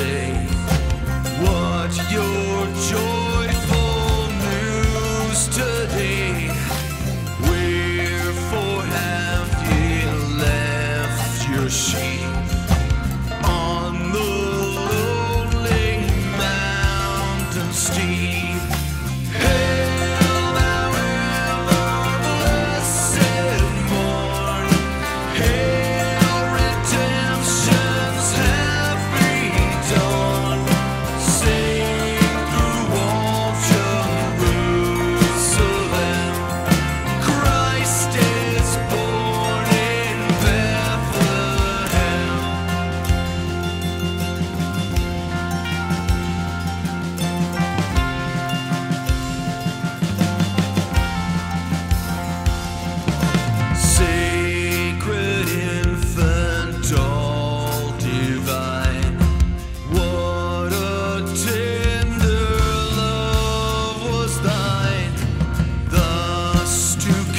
say what your joyful news today? Wherefore have ye left your sheep?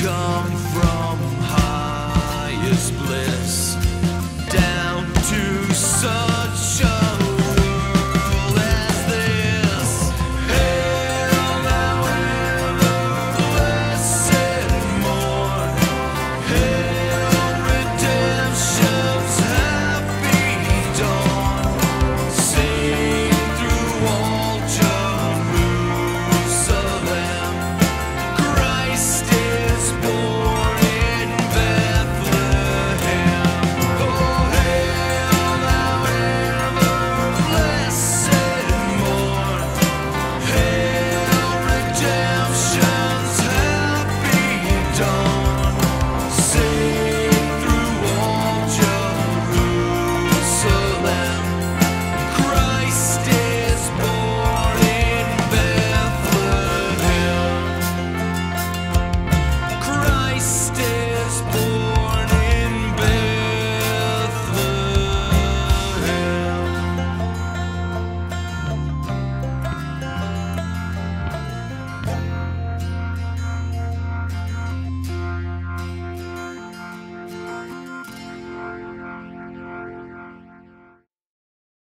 come